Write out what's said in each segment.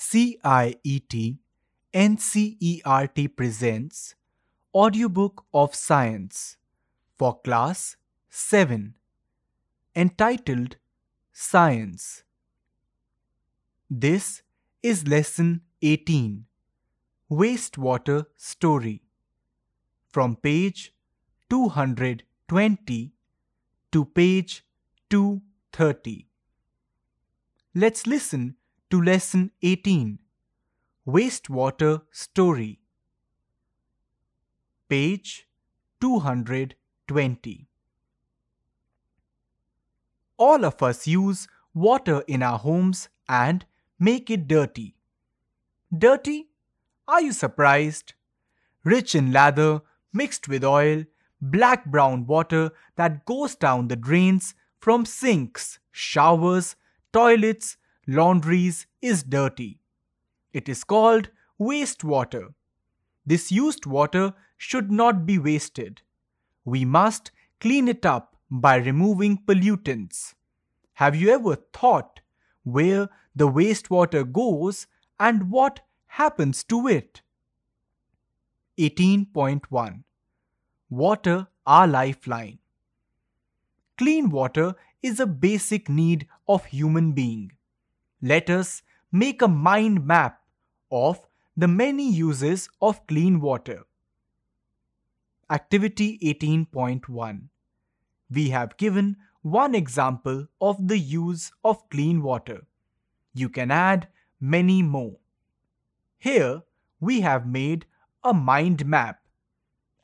CIET NCERT presents Audiobook of Science for Class 7 entitled Science. This is Lesson 18 Wastewater Story from page 220 to page 230. Let's listen to Lesson 18 Wastewater Story. Page 220. All of us use water in our homes and make it dirty. Dirty? Are you surprised? Rich in lather, mixed with oil, black brown water that goes down the drains from sinks, showers, toilets, laundries is dirty. It is called wastewater. This used water should not be wasted. We must clean it up by removing pollutants. Have you ever thought where the wastewater goes and what happens to it? 18.1 Water our lifeline. Clean water is a basic need of human being. Let us make a mind map of the many uses of clean water. Activity 18.1 We have given one example of the use of clean water. You can add many more. Here we have made a mind map.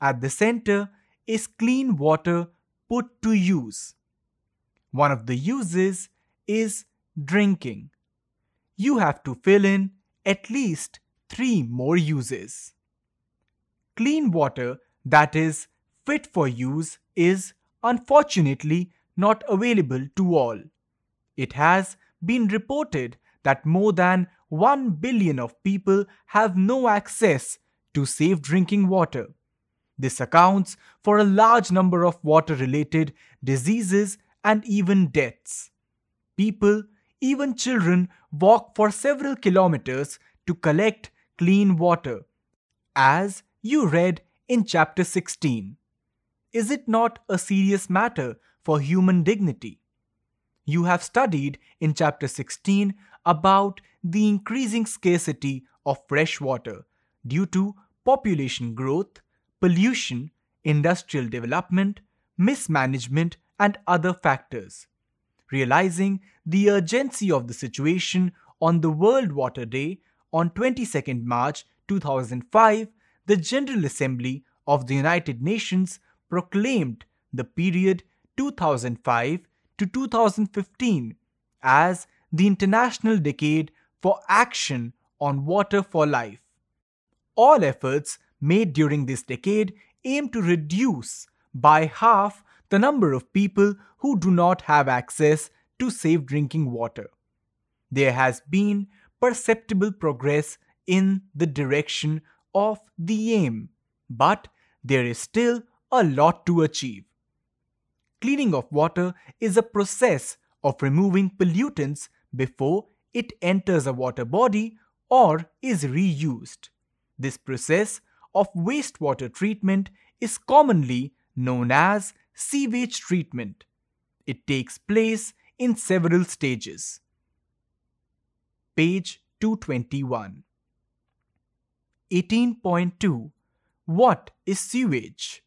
At the center is clean water put to use. One of the uses is drinking. You have to fill in at least three more uses. Clean water that is fit for use is unfortunately not available to all. It has been reported that more than 1 billion of people have no access to safe drinking water. This accounts for a large number of water related diseases and even deaths. People, even children, walk for several kilometers to collect clean water, as you read in chapter 16. Is it not a serious matter for human dignity? You have studied in chapter 16 about the increasing scarcity of fresh water due to population growth, pollution, industrial development, mismanagement, and other factors. Realizing the urgency of the situation on the World Water Day on 22nd March 2005, the General Assembly of the United Nations proclaimed the period 2005 to 2015 as the International Decade for Action on Water for Life. All efforts made during this decade aim to reduce by half the number of people who do not have access to safe drinking water. There has been perceptible progress in the direction of the aim, but there is still a lot to achieve. Cleaning of water is a process of removing pollutants before it enters a water body or is reused. This process of wastewater treatment is commonly known as sewage treatment. It takes place in several stages. Page 221. 18.2 What is sewage?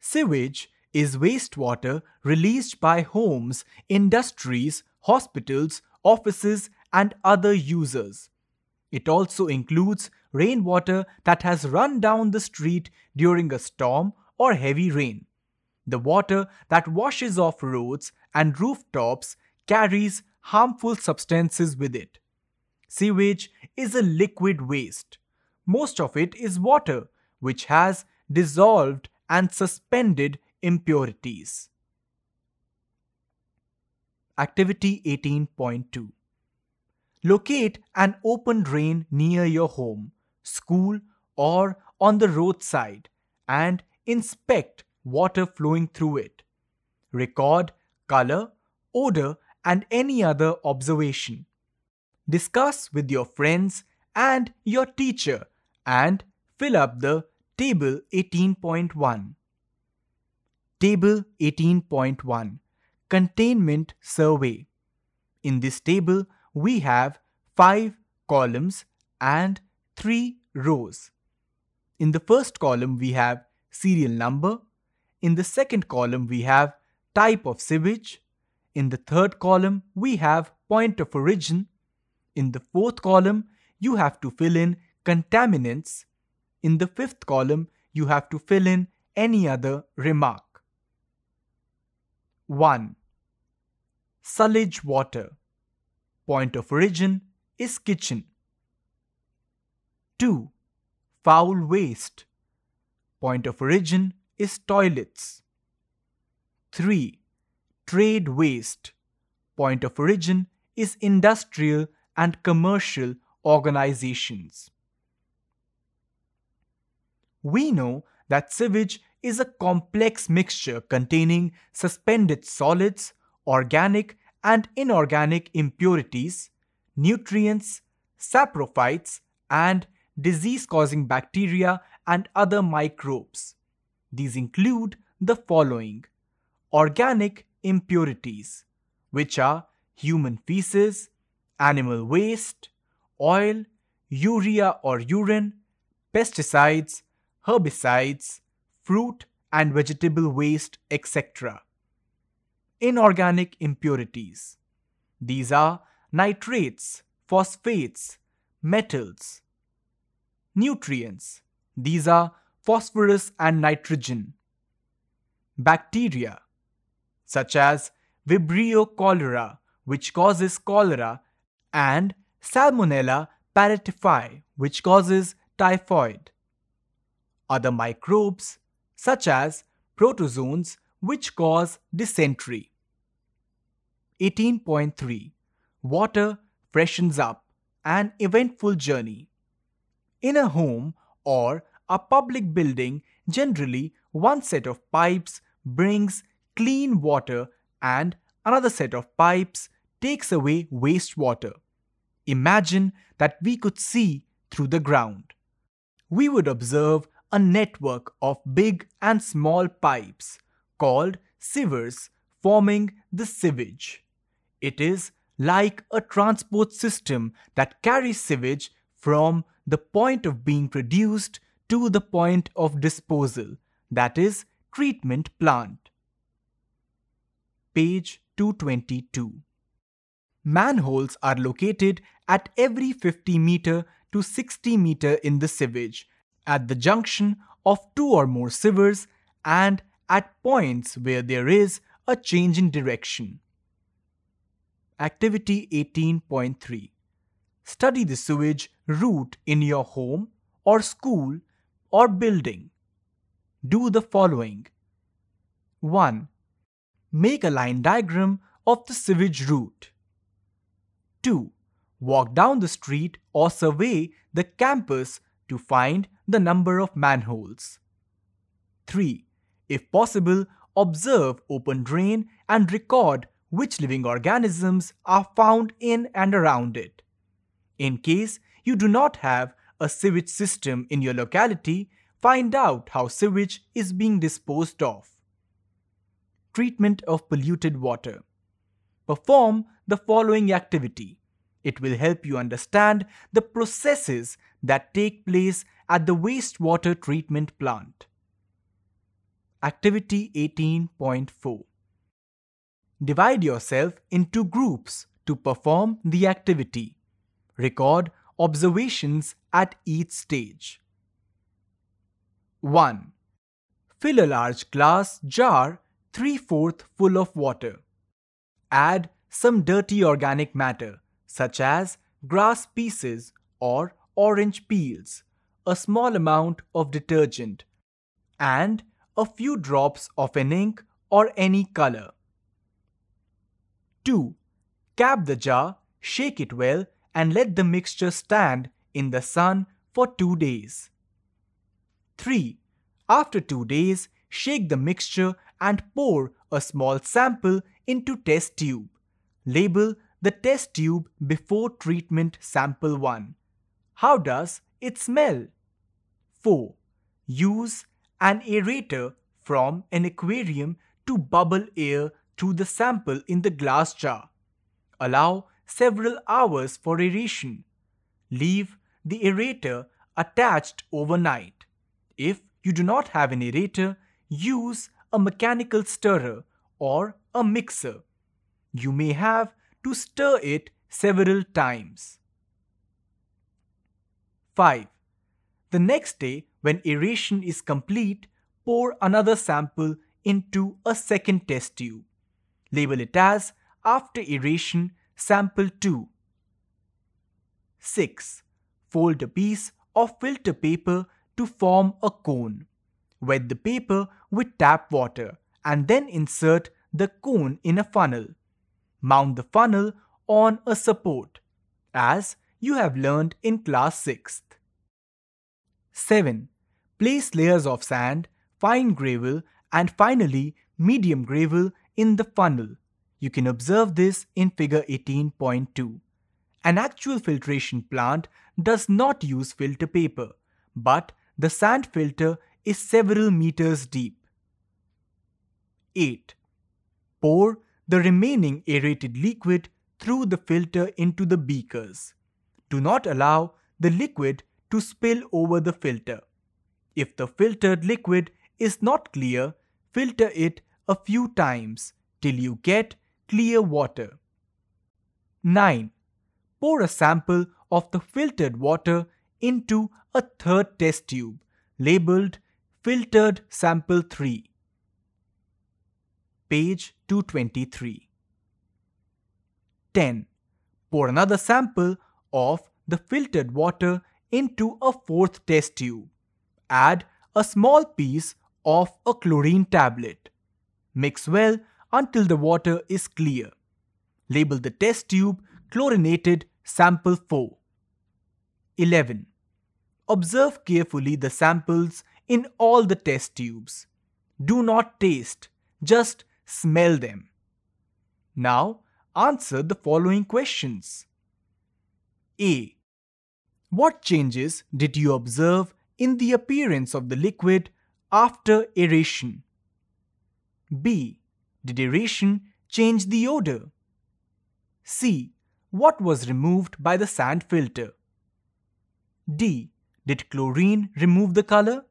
Sewage is wastewater released by homes, industries, hospitals, offices, and other users. It also includes rainwater that has run down the street during a storm or heavy rain. The water that washes off roads and rooftops carries harmful substances with it. Sewage is a liquid waste. Most of it is water, which has dissolved and suspended impurities. Activity 18.2 Locate an open drain near your home, school, or on the roadside and inspect water flowing through it. Record color, odor, and any other observation. discuss with your friends and your teacher and fill up the Table 18.1. Table 18.1 Contaminant Survey. In this table, we have 5 columns and 3 rows. In the first column, we have serial number. In the second column, we have type of sewage. In the third column, we have point of origin. In the fourth column, you have to fill in contaminants. In the fifth column, you have to fill in any other remark. 1. Sullage water. Point of origin is kitchen. 2. Foul waste. Point of origin is toilets. 3. Trade waste. Point of origin is industrial and commercial organizations. We know that sewage is a complex mixture containing suspended solids, organic and inorganic impurities, nutrients, saprophytes, and disease-causing bacteria and other microbes. These include the following. Organic impurities, which are human feces, animal waste, oil, urea or urine, pesticides, herbicides, fruit and vegetable waste, etc. Inorganic impurities. These are nitrates, phosphates, metals. Nutrients. These are phosphorus and nitrogen. Bacteria, such as Vibrio cholera, which causes cholera, and Salmonella paratyphi, which causes typhoid. Other microbes, such as protozoans, which cause dysentery. 18.3 Water freshens up an eventful journey. In a home or a public building, generally one set of pipes brings clean water and another set of pipes takes away wastewater. Imagine that we could see through the ground. We would observe a network of big and small pipes called sewers forming the sewerage. It is like a transport system that carries sewage from the point of being produced to the point of disposal, that is, treatment plant. Page 222. Manholes are located at every 50 meter to 60 meter in the sewerage, at the junction of two or more sewers, and at points where there is a change in direction. Activity 18.3 Study the sewage route in your home or school or building. Do the following 1. Make a line diagram of the sewage route. 2. Walk down the street or survey the campus to find the number of manholes. 3. If possible, observe open drain and record which living organisms are found in and around it. In case you do not have a sewage system in your locality, find out how sewage is being disposed of. Treatment of polluted water. Perform the following activity. It will help you understand the processes that take place at the wastewater treatment plant. Activity 18.4 Divide yourself into groups to perform the activity. Record observations at each stage. 1. Fill a large glass jar 3 4 full of water. Add some dirty organic matter such as grass pieces or orange peels, a small amount of detergent, and a few drops of an ink or any color. 2. Cap the jar, shake it well and let the mixture stand in the sun for 2 days. 3. After 2 days, shake the mixture and pour a small sample into test tube. Label the test tube before treatment sample 1. How does it smell? 4. Use an aerator from an aquarium to bubble air through the sample in the glass jar. Allow several hours for aeration. Leave the aerator attached overnight. If you do not have an aerator, use a mechanical stirrer or a mixer. You may have to stir it several times. 5. The next day, when aeration is complete, pour another sample into a second test tube. Label it as after aeration sample 2. 6. Fold a piece of filter paper to form a cone. Wet the paper with tap water and then insert the cone in a funnel. Mount the funnel on a support, as you have learned in class 6th. 7. Place layers of sand, fine gravel and finally medium gravel in the funnel. You can observe this in figure 18.2. An actual filtration plant does not use filter paper, but the sand filter is several meters deep. 8. Pour the remaining aerated liquid through the filter into the beakers. Do not allow the liquid to spill over the filter. If the filtered liquid is not clear, filter it a few times till you get clear water. 9. Pour a sample of the filtered water into a third test tube labeled Filtered Sample 3. Page 223. 10. Pour another sample of the filtered water into a fourth test tube. Add a small piece of a chlorine tablet. Mix well until the water is clear. Label the test tube chlorinated sample 4. 11. Observe carefully the samples in all the test tubes. Do not taste, just smell them. Now answer the following questions. A. What changes did you observe in the appearance of the liquid after aeration? B. Did aeration change the odor? C. What was removed by the sand filter? D. Did chlorine remove the color?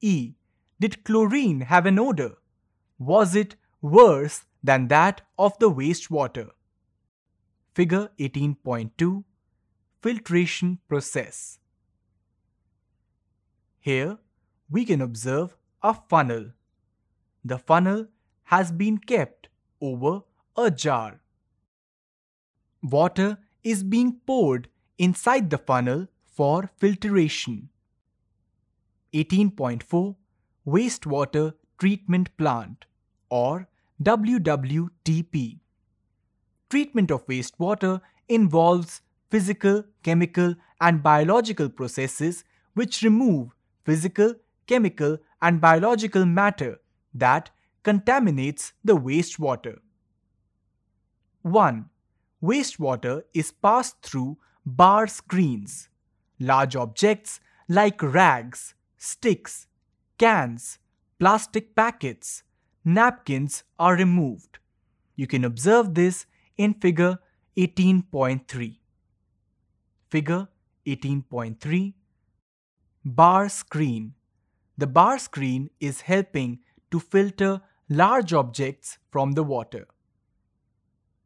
E. Did chlorine have an odor? Was it worse than that of the wastewater? Figure 18.2 Filtration Process Here we can observe a funnel. The funnel has been kept over a jar. Water is being poured inside the funnel for filtration. 18.4 Wastewater Treatment Plant or WWTP. Treatment of wastewater involves physical, chemical, and biological processes which remove physical, chemical, and biological matter that contaminates the wastewater. 1. Wastewater is passed through bar screens. Large objects like rags, sticks, cans, plastic packets, napkins are removed. You can observe this in figure 18.3. Figure 18.3 Bar screen. The bar screen is helping to filter large objects from the water.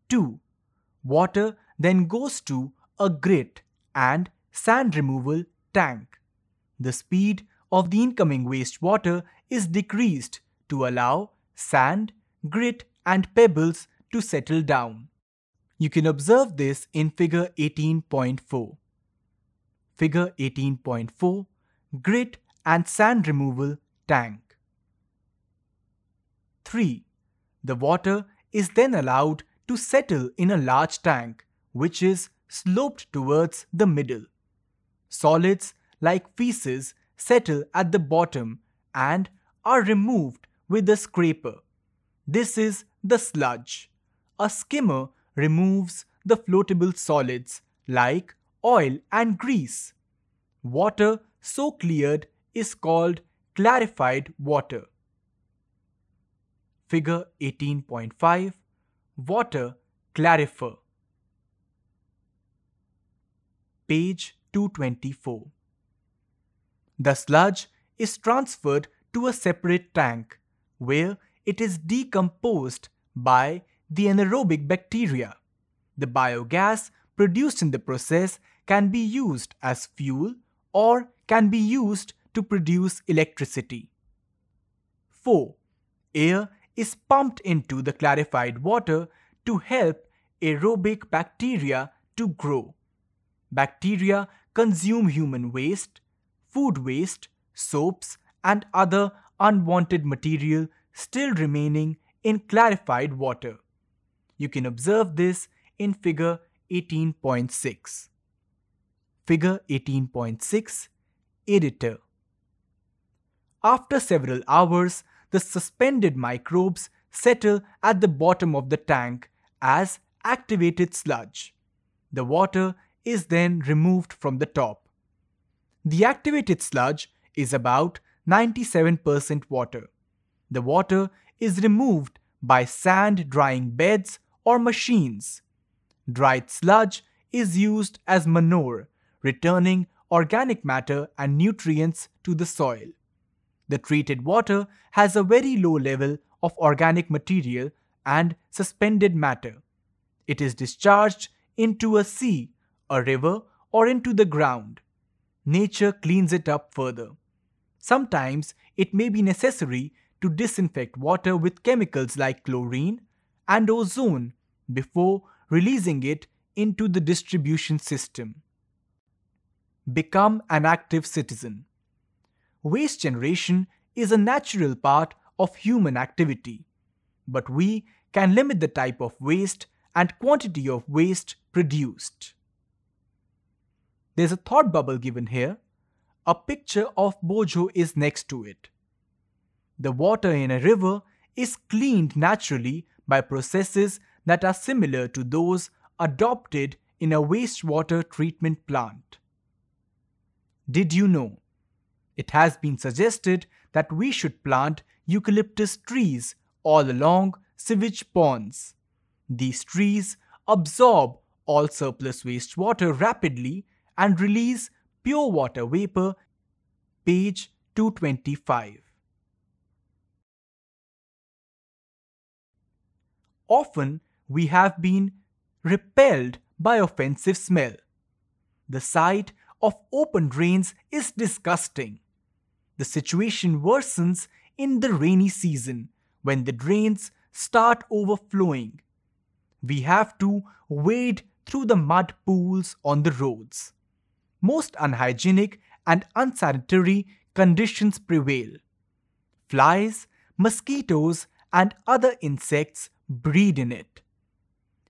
2. Water then goes to a grit and sand removal tank. The speed of the incoming wastewater is decreased to allow sand, grit and pebbles to settle down. You can observe this in figure 18.4. Figure 18.4 Grit and sand removal tank. 3. The water is then allowed to settle in a large tank which is sloped towards the middle. Solids like feces settle at the bottom and are removed with a scraper. This is the sludge. A skimmer removes the floatable solids like oil and grease. Water so cleared is called clarified water. Figure 18.5 Water clarifier. Page 224. The sludge is transferred to a separate tank where it is decomposed by the anaerobic bacteria. The biogas produced in the process can be used as fuel or can be used to produce electricity. 4. Air is pumped into the clarified water to help aerobic bacteria to grow. Bacteria consume human waste, food waste, soaps, and other unwanted material still remaining in clarified water. You can observe this in figure 18.6. Figure 18.6 Aerator After several hours, the suspended microbes settle at the bottom of the tank as activated sludge. The water is then removed from the top. The activated sludge is about 97% water. The water is removed by sand drying beds or machines. Dried sludge is used as manure, returning organic matter and nutrients to the soil. The treated water has a very low level of organic material and suspended matter. It is discharged into a sea, a river, or into the ground. Nature cleans it up further. Sometimes it may be necessary to disinfect water with chemicals like chlorine and ozone before releasing it into the distribution system. Become an active citizen. Waste generation is a natural part of human activity, but we can limit the type of waste and quantity of waste produced. There's a thought bubble given here. A picture of Boojho is next to it. The water in a river is cleaned naturally by processes that are similar to those adopted in a wastewater treatment plant. Did you know? It has been suggested that we should plant eucalyptus trees all along sewage ponds. These trees absorb all surplus wastewater rapidly and release pure water vapor. Page 225. Often we have been repelled by offensive smell. The sight of open drains is disgusting. The situation worsens in the rainy season when the drains start overflowing. We have to wade through the mud pools on the roads. Most unhygienic and unsanitary conditions prevail. Flies, mosquitoes, and other insects breed in it.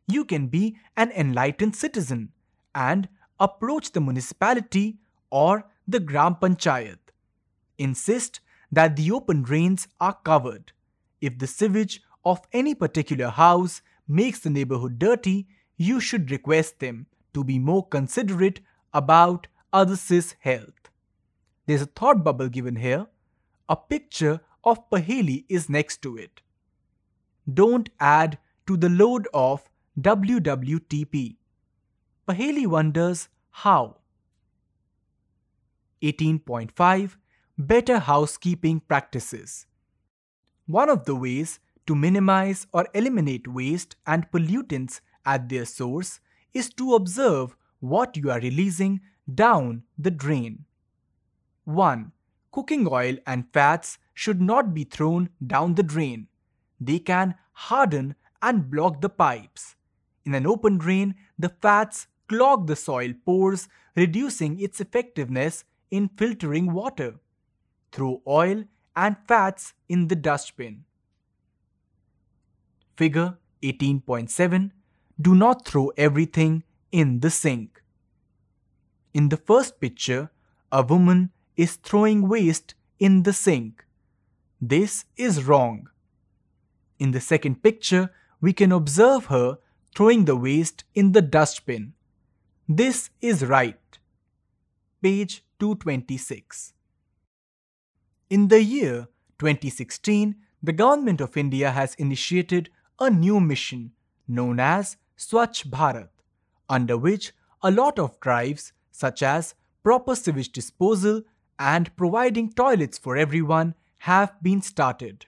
You can be an enlightened citizen and approach the municipality or the Gram Panchayat. Insist that the open drains are covered. If the sewage of any particular house makes the neighborhood dirty, you should request them to be more considerate about others' health. There's a thought bubble given here. A picture of Paheli is next to it don't add to the load of WWTP. Paheli wonders how. 18.5 Better Housekeeping Practices One of the ways to minimize or eliminate waste and pollutants at their source is to observe what you are releasing down the drain. 1. Cooking oil and fats should not be thrown down the drain they can harden and block the pipes. In an open drain, the fats clog the soil pores, reducing its effectiveness in filtering water. Throw oil and fats in the dustbin. Figure 18.7 Do not throw everything in the sink. In the first picture, a woman is throwing waste in the sink. This is wrong. In the second picture, we can observe her throwing the waste in the dustbin. This is right. Page 226. In the year 2016, the Government of India has initiated a new mission known as Swachh Bharat, under which a lot of drives such as proper sewage disposal and providing toilets for everyone have been started.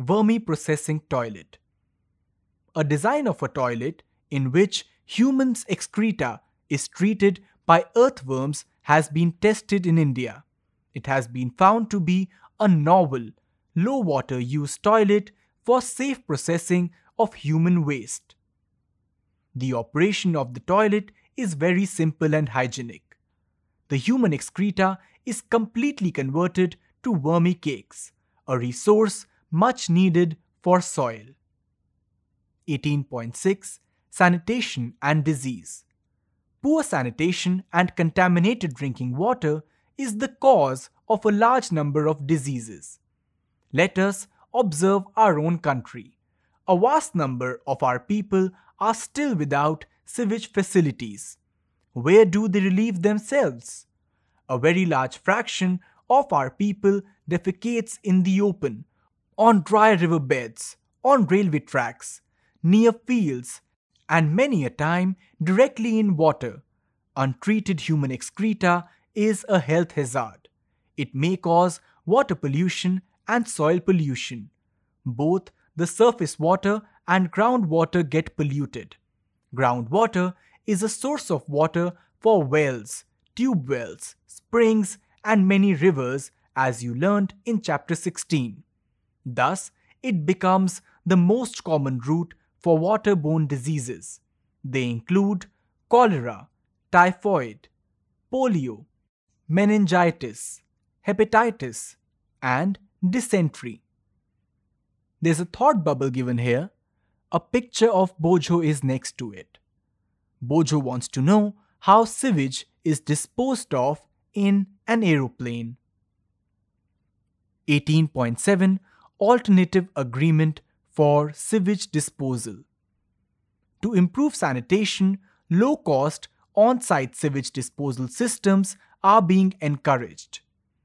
Vermi Processing Toilet A design of a toilet in which humans' excreta is treated by earthworms has been tested in India. It has been found to be a novel, low water use toilet for safe processing of human waste. The operation of the toilet is very simple and hygienic. The human excreta is completely converted to vermi cakes, a resource much needed for soil. 18.6 Sanitation and Disease Poor sanitation and contaminated drinking water is the cause of a large number of diseases. Let us observe our own country. A vast number of our people are still without sewage facilities. Where do they relieve themselves? A very large fraction of our people defecates in the open, on dry river beds, on railway tracks, near fields, and many a time directly in water. Untreated human excreta is a health hazard. It may cause water pollution and soil pollution. Both the surface water and groundwater get polluted. Groundwater is a source of water for wells, tube wells, springs, and many rivers, as you learned in chapter 16. Thus, it becomes the most common route for waterborne diseases. They include cholera, typhoid, polio, meningitis, hepatitis, and dysentery. There's a thought bubble given here. A picture of Boojho is next to it. Boojho wants to know how sewage is disposed of in an aeroplane. 18.7 Alternative Agreement for Sewage Disposal To improve sanitation, low-cost on-site sewage disposal systems are being encouraged.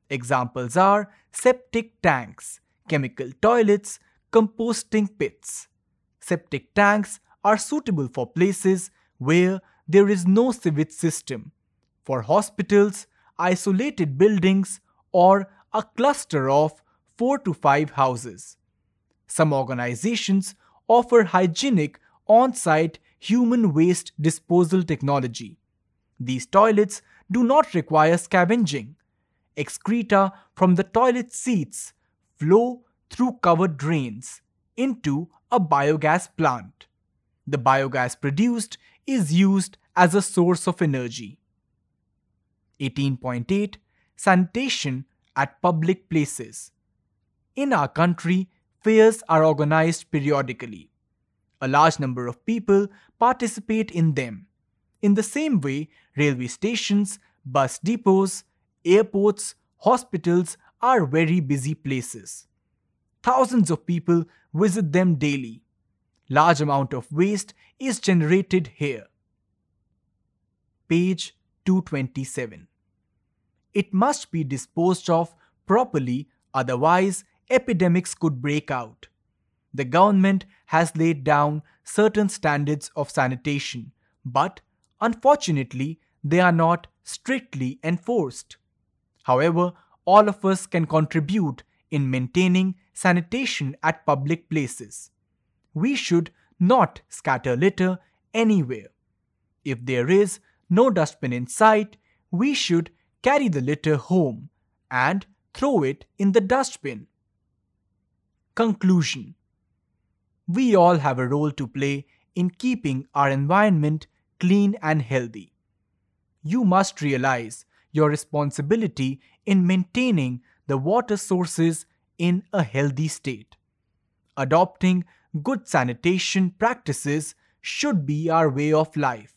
Examples are septic tanks, chemical toilets, composting pits. Septic tanks are suitable for places where there is no sewage system, for hospitals, isolated buildings, or a cluster of 4 to 5 houses. Some organizations offer hygienic on-site human waste disposal technology. These toilets do not require scavenging. Excreta from the toilet seats flow through covered drains into a biogas plant. The biogas produced is used as a source of energy. 18.8 Sanitation at public places. In our country, fairs are organized periodically. A large number of people participate in them. In the same way, railway stations, bus depots, airports, hospitals are very busy places. Thousands of people visit them daily. Large amount of waste is generated here. Page 227. It must be disposed of properly otherwise epidemics could break out. The government has laid down certain standards of sanitation, but unfortunately they are not strictly enforced. However, all of us can contribute in maintaining sanitation at public places. We should not scatter litter anywhere. If there is no dustbin in sight, we should carry the litter home and throw it in the dustbin. Conclusion We all have a role to play in keeping our environment clean and healthy. You must realize your responsibility in maintaining the water sources in a healthy state. Adopting good sanitation practices should be our way of life.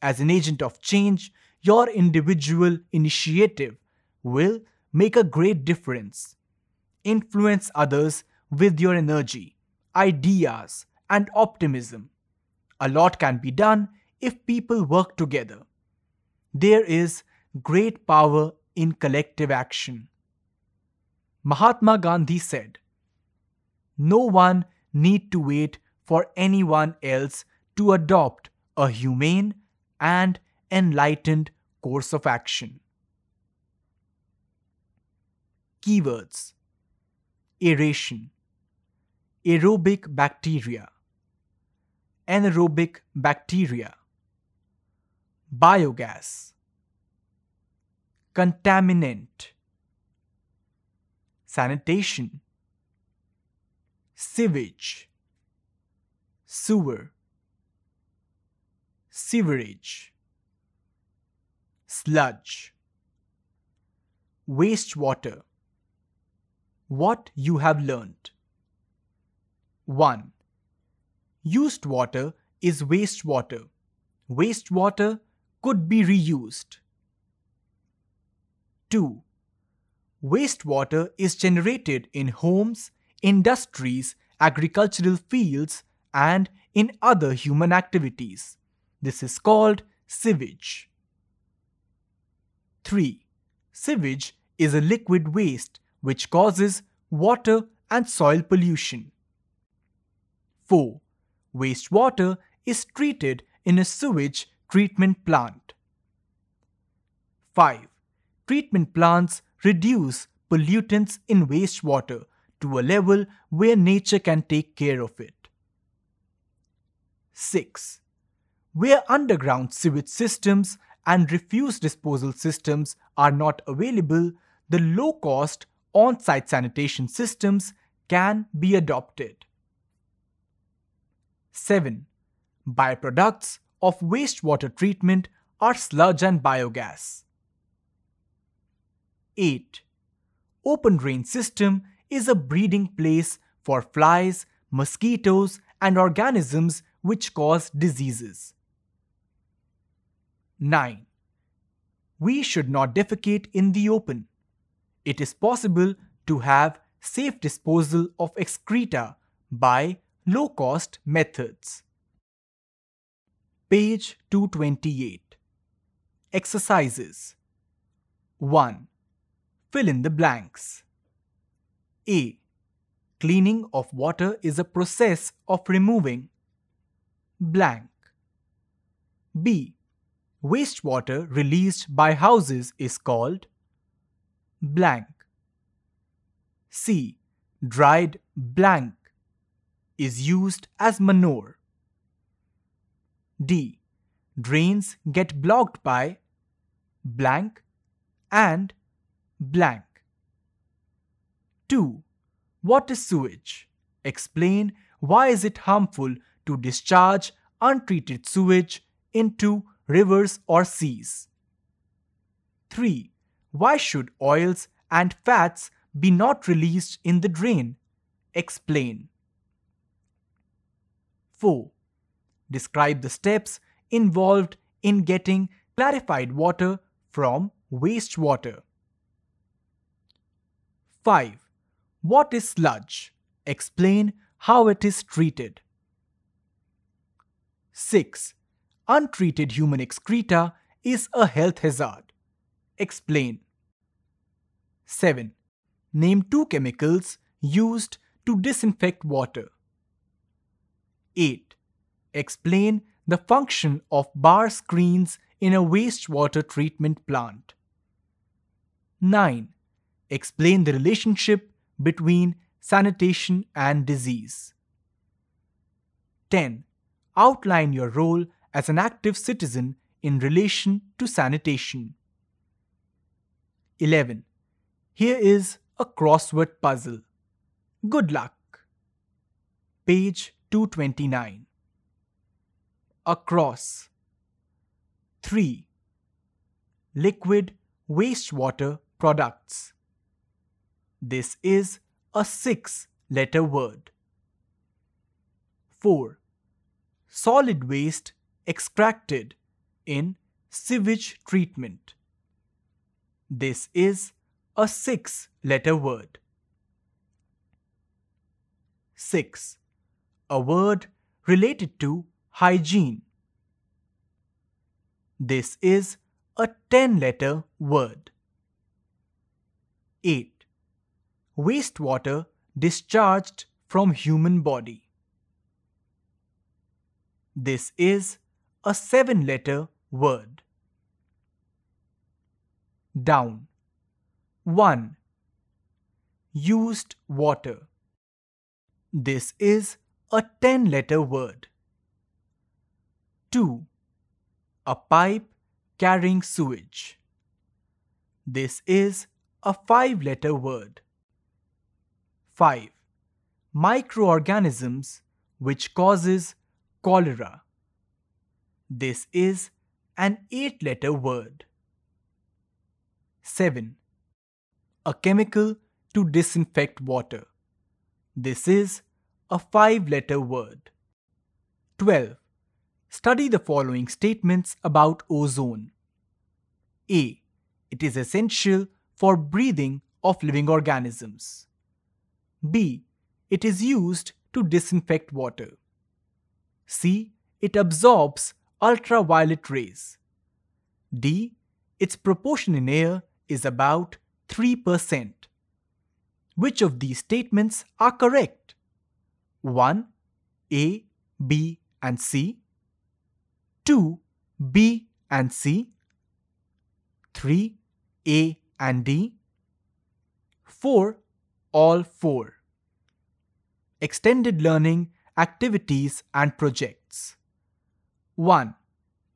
As an agent of change, your individual initiative will make a great difference. Influence others with your energy, ideas, and optimism. A lot can be done if people work together. There is great power in collective action. Mahatma Gandhi said, No one need to wait for anyone else to adopt a humane and enlightened course of action. Keywords Aeration Aerobic bacteria Anaerobic bacteria Biogas. Contaminant. Sanitation. Sewage. Sewer. Sewerage. Sludge. Wastewater. What you have learned. 1. Used water is wastewater. Wastewater could be reused. 2. Wastewater is generated in homes, industries, agricultural fields, and in other human activities. This is called sewage. 3. Sewage is a liquid waste which causes water and soil pollution. 4. Wastewater is treated in a sewage treatment plant. 5. Treatment plants reduce pollutants in wastewater to a level where nature can take care of it. 6. Where underground sewage systems and refuse disposal systems are not available, the low cost on-site sanitation systems can be adopted. 7. Byproducts of wastewater treatment are sludge and biogas. 8. Open drain system is a breeding place for flies, mosquitoes and organisms which cause diseases. 9. We should not defecate in the open it is possible to have safe disposal of excreta by low-cost methods. Page 228 Exercises 1. Fill in the blanks. A. Cleaning of water is a process of removing blank. B. Wastewater released by houses is called blank. C. Dried blank is used as manure. D. Drains get blocked by blank and blank. 2. What is sewage? Explain why is it harmful to discharge untreated sewage into rivers or seas. 3. Why should oils and fats be not released in the drain? Explain. 4. Describe the steps involved in getting clarified water from wastewater. 5. What is sludge? Explain how it is treated. 6. Untreated human excreta is a health hazard. Explain. 7. Name two chemicals used to disinfect water. 8. Explain the function of bar screens in a wastewater treatment plant. 9. Explain the relationship between sanitation and disease. 10. Outline your role as an active citizen in relation to sanitation. 11. Here is a crossword puzzle. Good luck. Page 229. Across. 3. Liquid wastewater products. This is a six letter word. 4. Solid waste extracted in sewage treatment. This is a six letter word. 6. A word related to hygiene. This is a 10 letter word. 8. Wastewater discharged from human body. This is a 7 letter word. Down. 1. Used water. This is a 10 letter word. 2. A pipe carrying sewage. This is a 5 letter word. 5. Microorganisms which causes cholera. This is an 8 letter word. 7. A chemical to disinfect water. This is a 5 letter word. 12. Study the following statements about ozone. A. It is essential for breathing of living organisms. B. It is used to disinfect water. C. It absorbs ultraviolet rays. D. Its proportion in air is about 3%. Which of these statements are correct? 1. A, B and C 2. B and C 3. A and D 4. All 4 Extended learning activities and projects 1.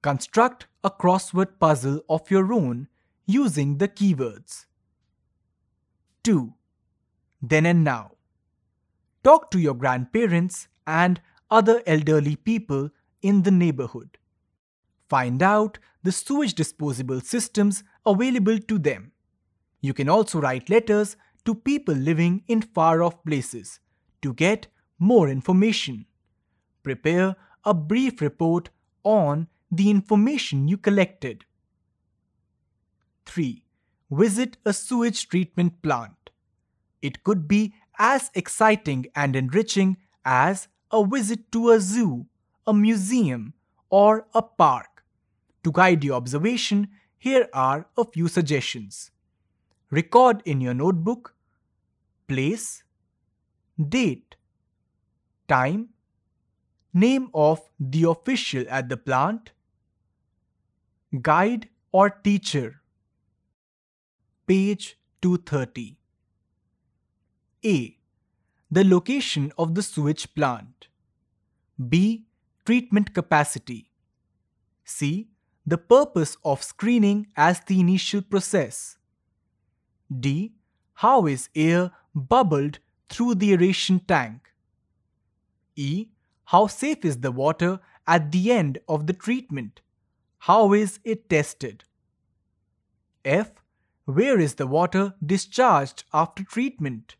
Construct a crossword puzzle of your own using the keywords 2. Then and now Talk to your grandparents and other elderly people in the neighborhood. Find out the sewage disposable systems available to them. You can also write letters to people living in far off places to get more information. Prepare a brief report on the information you collected. 3. Visit a sewage treatment plant. It could be as exciting and enriching as a visit to a zoo, a museum, or a park. To guide your observation, here are a few suggestions. Record in your notebook place, date, time, name of the official at the plant, guide or teacher. Page 230. A. The location of the sewage plant. B. Treatment capacity. C. The purpose of screening as the initial process. D. How is air bubbled through the aeration tank? E. How safe is the water at the end of the treatment? How is it tested? F. Where is the water discharged after treatment?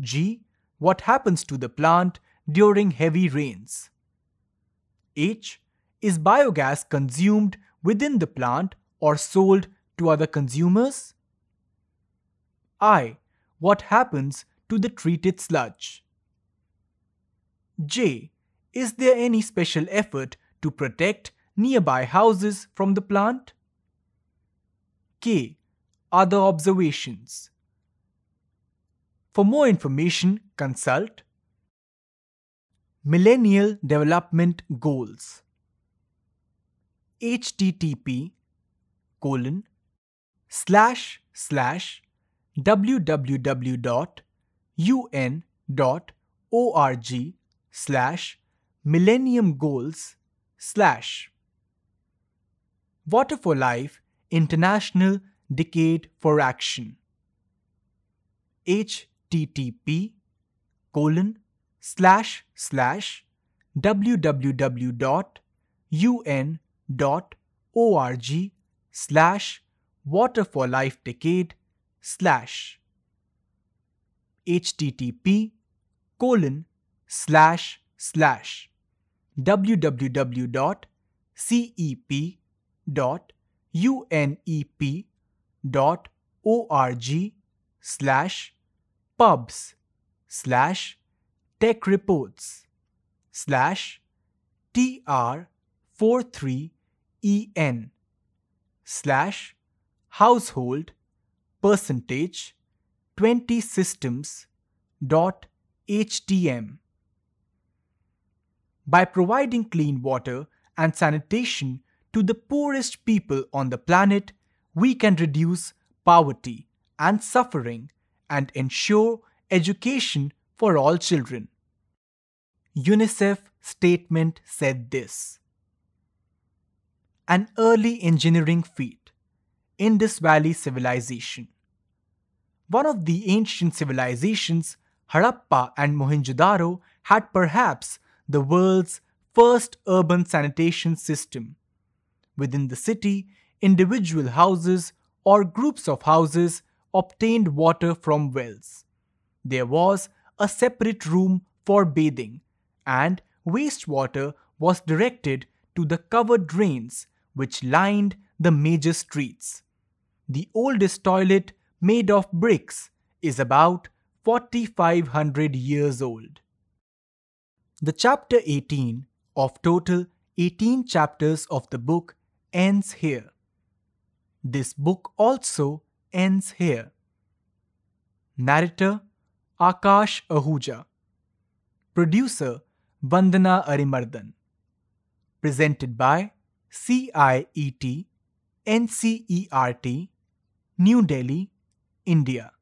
G. What happens to the plant during heavy rains? H. Is biogas consumed within the plant or sold to other consumers? I. What happens to the treated sludge? J. Is there any special effort to protect nearby houses from the plant? K. Other observations. For more information, consult Millennium Development Goals http colon slash slash www.un.org slash millennium goals slash Water for Life International Decade for Action. Http colon slash slash www.un.org slash water for life decade slash http colon slash slash www.cep.unep.org slash pubs slash tech reports slash TR43EN slash household percentage 20 systems dot htm. By providing clean water and sanitation to the poorest people on the planet, we can reduce poverty and suffering and ensure education for all children. UNICEF statement said this An early engineering feat, Indus Valley Civilization. One of the ancient civilizations, Harappa and Mohenjo-daro, had perhaps the world's first urban sanitation system. Within the city, individual houses or groups of houses obtained water from wells. There was a separate room for bathing, and wastewater was directed to the covered drains which lined the major streets. The oldest toilet, made of bricks, is about 4500 years old. The chapter 18 of total 18 chapters of the book ends here. This book also ends here. Narrator Akash Ahuja. Producer Vandana Arimardhan. Presented by CIET NCERT, New Delhi, India.